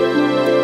Música